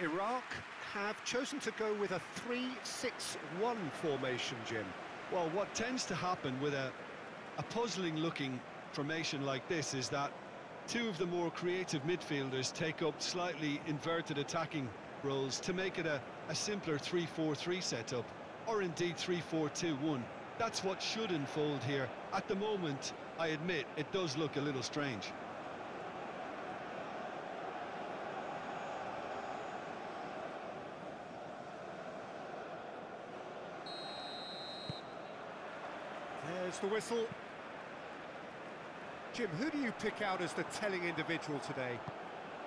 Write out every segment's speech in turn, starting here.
Iraq have chosen to go with a 3-6-1 formation, Jim. Well, what tends to happen with a, a puzzling-looking formation like this is that two of the more creative midfielders take up slightly inverted attacking roles to make it a, a simpler 3-4-3 setup, or indeed 3-4-2-1. That's what should unfold here. At the moment, I admit, it does look a little strange. There's the whistle. Jim, who do you pick out as the telling individual today?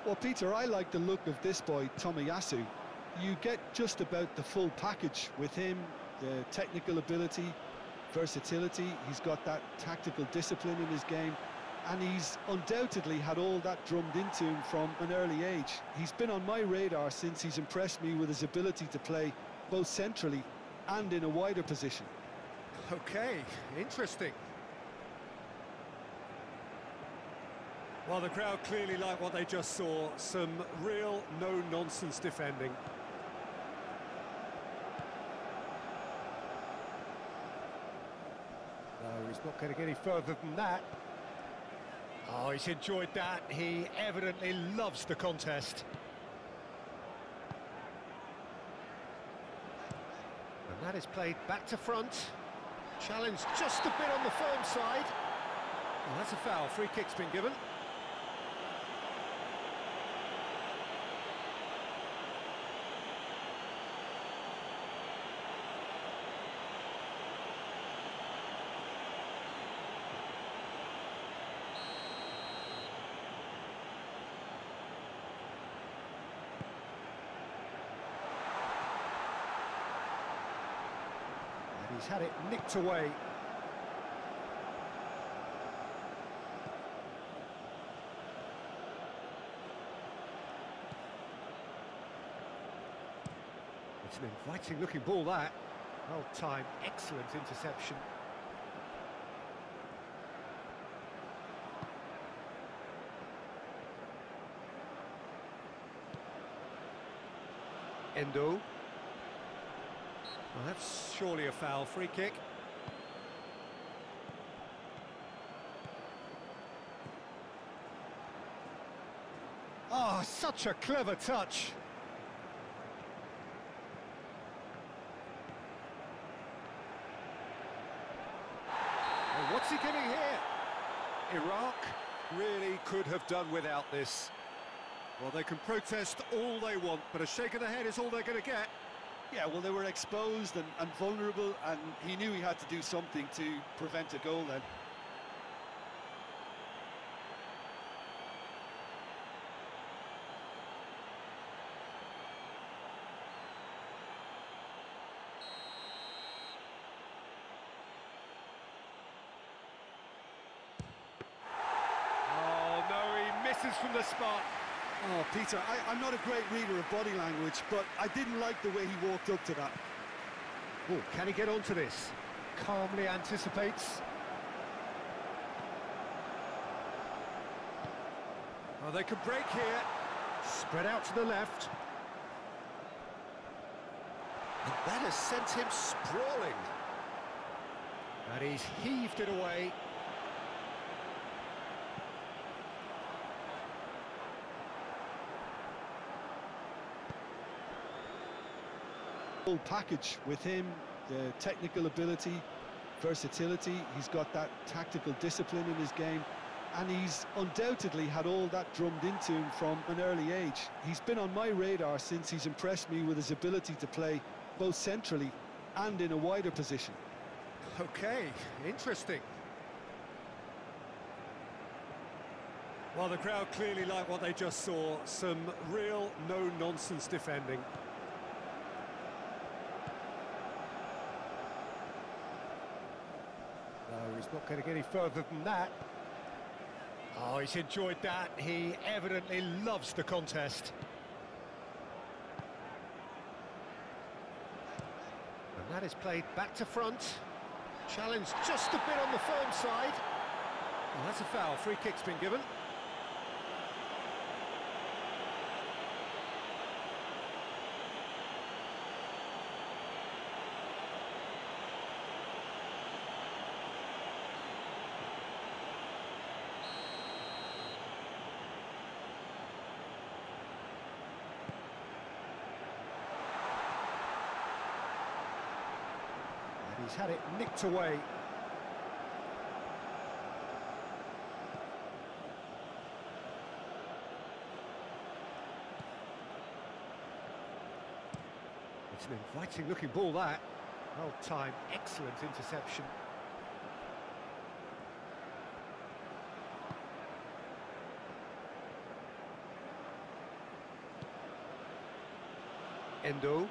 Well, Peter, I like the look of this boy, Tomiyasu. You get just about the full package with him, the technical ability, versatility, he's got that tactical discipline in his game, and he's undoubtedly had all that drummed into him from an early age. He's been on my radar since he's impressed me with his ability to play both centrally and in a wider position. Okay, interesting. Well, the crowd clearly like what they just saw. Some real no-nonsense defending. No, he's not going to get any further than that. Oh, he's enjoyed that. He evidently loves the contest. And that is played back to front. Challenge just a bit on the firm side. Well, that's a foul. Free kick's been given. He's had it nicked away. It's an inviting looking ball that. Well timed, excellent interception. Endo. Well, that's surely a foul free kick. Oh, such a clever touch. Well, what's he giving here? Iraq really could have done without this. Well, they can protest all they want, but a shake of the head is all they're going to get. Yeah, well, they were exposed and, and vulnerable, and he knew he had to do something to prevent a goal then. Oh, misses from the spot. Oh, Peter, I, I'm not a great reader of body language, but I didn't like the way he walked up to that. Oh, can he get onto this? Calmly anticipates. Oh, they could break here. Spread out to the left. And that has sent him sprawling. And he's heaved it away. Full package with him, the technical ability, versatility, he's got that tactical discipline in his game, and he's undoubtedly had all that drummed into him from an early age. He's been on my radar since he's impressed me with his ability to play both centrally and in a wider position. Okay, interesting. Well, the crowd clearly like what they just saw. Some real no-nonsense defending. No, not going to get any further than that. Oh, he's enjoyed that. He evidently loves the contest. And that is played back to front. Challenge just a bit on the firm side. Well, that's a foul. Free kick's been given. He's had it nicked away. It's an inviting looking ball that. Well timed, excellent interception. Endo.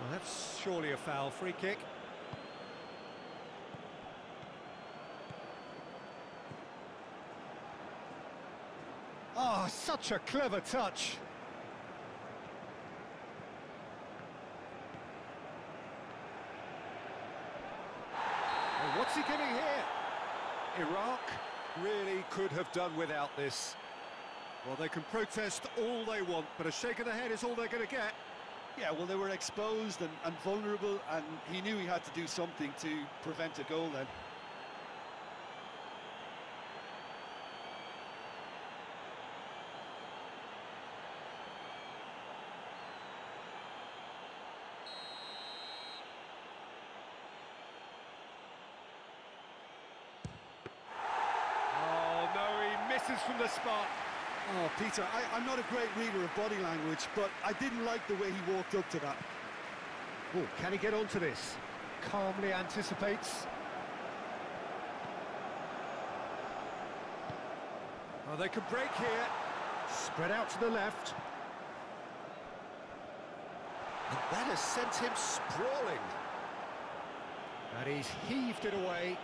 Well, that's surely a foul free kick. Oh, such a clever touch. What's he giving here? Iraq really could have done without this. Well, they can protest all they want, but a shake of the head is all they're going to get. Yeah, well, they were exposed and, and vulnerable, and he knew he had to do something to prevent a goal then. Oh, no, he misses from the spot. Oh, Peter, I, I'm not a great reader of body language, but I didn't like the way he walked up to that. Oh, can he get onto this? Calmly anticipates. Oh, they could break here. Spread out to the left. And that has sent him sprawling. And he's heaved it away.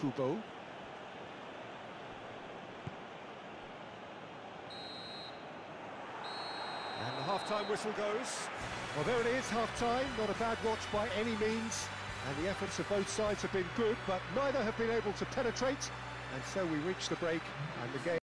Kubo. And the half-time whistle goes. Well, there it is, half-time. Not a bad watch by any means. And the efforts of both sides have been good, but neither have been able to penetrate. And so we reach the break, and the game...